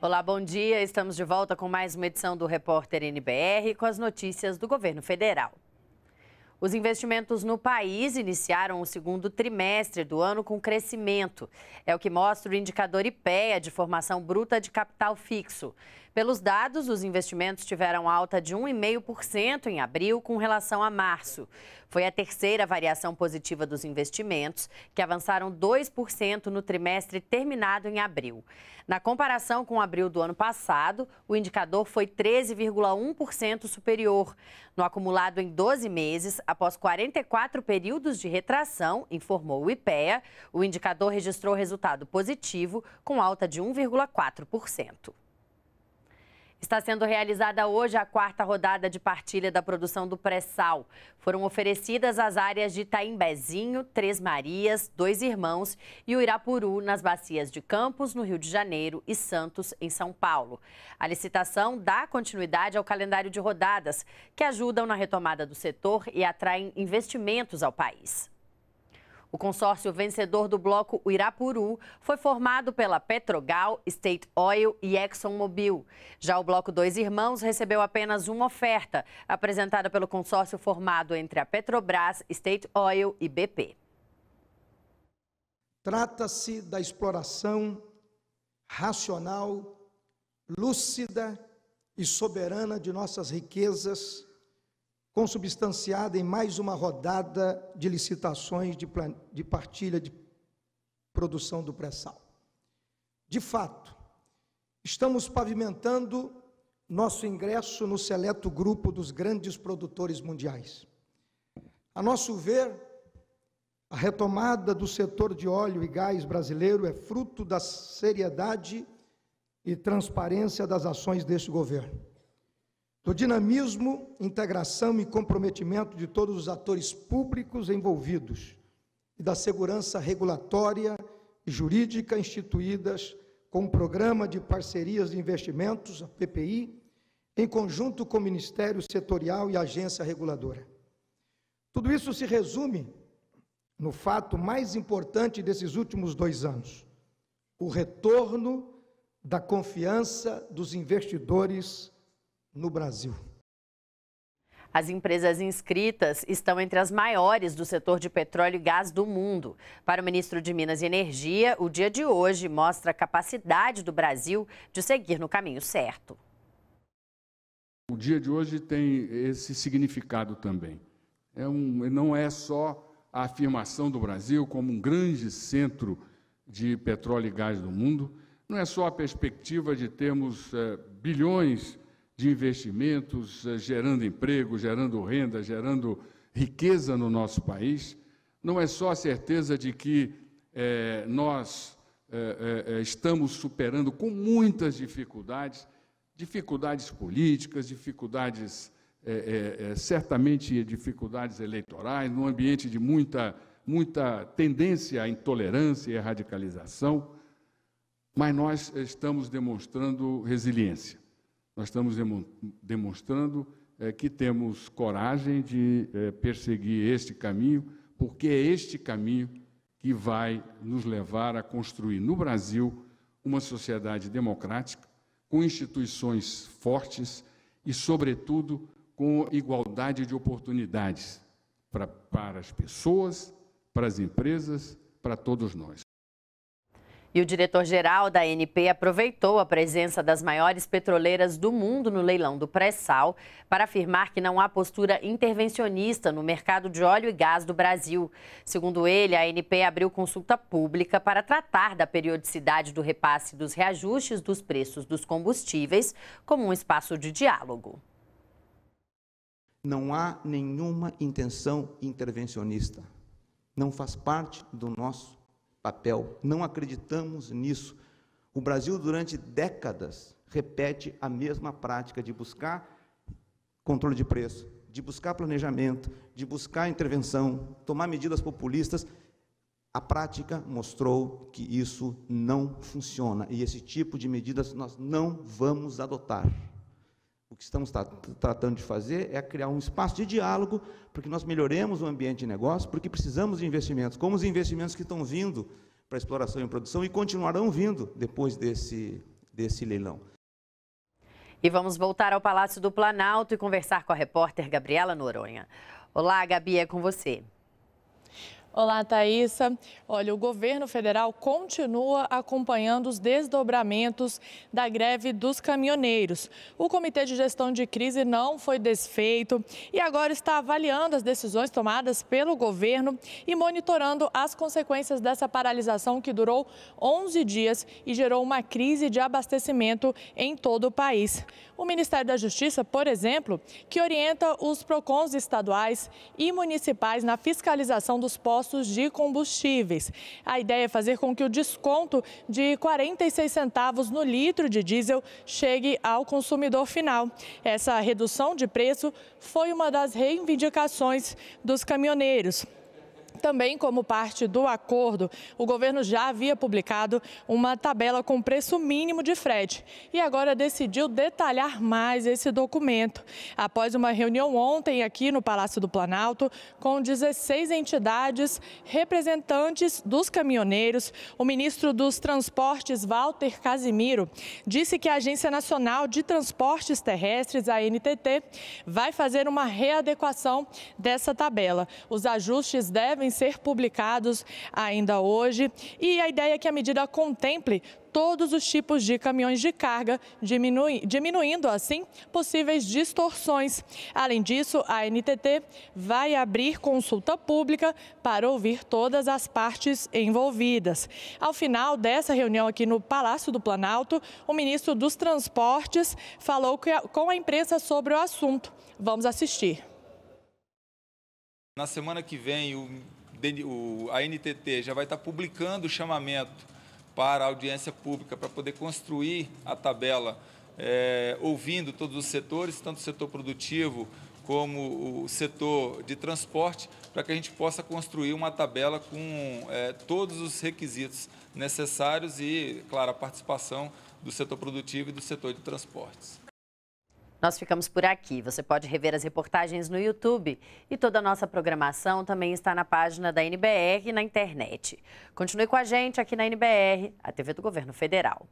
Olá, bom dia. Estamos de volta com mais uma edição do Repórter NBR com as notícias do governo federal. Os investimentos no país iniciaram o segundo trimestre do ano com crescimento. É o que mostra o indicador IPEA de formação bruta de capital fixo. Pelos dados, os investimentos tiveram alta de 1,5% em abril com relação a março. Foi a terceira variação positiva dos investimentos, que avançaram 2% no trimestre terminado em abril. Na comparação com abril do ano passado, o indicador foi 13,1% superior. No acumulado em 12 meses, após 44 períodos de retração, informou o IPEA, o indicador registrou resultado positivo, com alta de 1,4%. Está sendo realizada hoje a quarta rodada de partilha da produção do pré-sal. Foram oferecidas as áreas de Taimbezinho, Três Marias, Dois Irmãos e o Irapuru nas bacias de Campos, no Rio de Janeiro, e Santos, em São Paulo. A licitação dá continuidade ao calendário de rodadas, que ajudam na retomada do setor e atraem investimentos ao país. O consórcio vencedor do bloco Irapuru foi formado pela Petrogal, State Oil e ExxonMobil. Já o bloco Dois Irmãos recebeu apenas uma oferta, apresentada pelo consórcio formado entre a Petrobras, State Oil e BP. Trata-se da exploração racional, lúcida e soberana de nossas riquezas consubstanciada em mais uma rodada de licitações de, de partilha de produção do pré-sal. De fato, estamos pavimentando nosso ingresso no seleto grupo dos grandes produtores mundiais. A nosso ver, a retomada do setor de óleo e gás brasileiro é fruto da seriedade e transparência das ações deste governo do dinamismo, integração e comprometimento de todos os atores públicos envolvidos e da segurança regulatória e jurídica instituídas com o Programa de Parcerias de Investimentos, a PPI, em conjunto com o Ministério Setorial e a Agência Reguladora. Tudo isso se resume no fato mais importante desses últimos dois anos: o retorno da confiança dos investidores no Brasil. As empresas inscritas estão entre as maiores do setor de petróleo e gás do mundo. Para o ministro de Minas e Energia, o dia de hoje mostra a capacidade do Brasil de seguir no caminho certo. O dia de hoje tem esse significado também. É um, não é só a afirmação do Brasil como um grande centro de petróleo e gás do mundo, não é só a perspectiva de termos é, bilhões de investimentos, eh, gerando emprego, gerando renda, gerando riqueza no nosso país. Não é só a certeza de que é, nós é, é, estamos superando com muitas dificuldades, dificuldades políticas, dificuldades, certamente dificuldades eleitorais, num ambiente de muita, muita tendência à intolerância e à radicalização, mas nós estamos demonstrando resiliência nós estamos demonstrando é, que temos coragem de é, perseguir este caminho, porque é este caminho que vai nos levar a construir no Brasil uma sociedade democrática, com instituições fortes e, sobretudo, com igualdade de oportunidades para, para as pessoas, para as empresas, para todos nós. E o diretor-geral da ANP aproveitou a presença das maiores petroleiras do mundo no leilão do pré-sal para afirmar que não há postura intervencionista no mercado de óleo e gás do Brasil. Segundo ele, a ANP abriu consulta pública para tratar da periodicidade do repasse dos reajustes dos preços dos combustíveis como um espaço de diálogo. Não há nenhuma intenção intervencionista. Não faz parte do nosso papel. Não acreditamos nisso. O Brasil, durante décadas, repete a mesma prática de buscar controle de preço, de buscar planejamento, de buscar intervenção, tomar medidas populistas. A prática mostrou que isso não funciona e esse tipo de medidas nós não vamos adotar. O que estamos tratando de fazer é criar um espaço de diálogo para que nós melhoremos o ambiente de negócio, porque precisamos de investimentos, como os investimentos que estão vindo para exploração e produção e continuarão vindo depois desse, desse leilão. E vamos voltar ao Palácio do Planalto e conversar com a repórter Gabriela Noronha. Olá, Gabi, é com você. Olá, Thaisa. Olha, o governo federal continua acompanhando os desdobramentos da greve dos caminhoneiros. O Comitê de Gestão de Crise não foi desfeito e agora está avaliando as decisões tomadas pelo governo e monitorando as consequências dessa paralisação que durou 11 dias e gerou uma crise de abastecimento em todo o país. O Ministério da Justiça, por exemplo, que orienta os PROCONs estaduais e municipais na fiscalização dos postos de combustíveis. A ideia é fazer com que o desconto de 46 centavos no litro de diesel chegue ao consumidor final. Essa redução de preço foi uma das reivindicações dos caminhoneiros. Também, como parte do acordo, o governo já havia publicado uma tabela com preço mínimo de frete e agora decidiu detalhar mais esse documento. Após uma reunião ontem aqui no Palácio do Planalto, com 16 entidades representantes dos caminhoneiros, o ministro dos Transportes, Walter Casimiro, disse que a Agência Nacional de Transportes Terrestres, a NTT, vai fazer uma readequação dessa tabela. Os ajustes devem ser publicados ainda hoje. E a ideia é que a medida contemple todos os tipos de caminhões de carga, diminui, diminuindo assim possíveis distorções. Além disso, a NTT vai abrir consulta pública para ouvir todas as partes envolvidas. Ao final dessa reunião aqui no Palácio do Planalto, o ministro dos Transportes falou com a imprensa sobre o assunto. Vamos assistir. Na semana que vem, o a NTT já vai estar publicando o chamamento para a audiência pública para poder construir a tabela, é, ouvindo todos os setores, tanto o setor produtivo como o setor de transporte, para que a gente possa construir uma tabela com é, todos os requisitos necessários e, claro, a participação do setor produtivo e do setor de transportes. Nós ficamos por aqui. Você pode rever as reportagens no YouTube e toda a nossa programação também está na página da NBR na internet. Continue com a gente aqui na NBR, a TV do Governo Federal.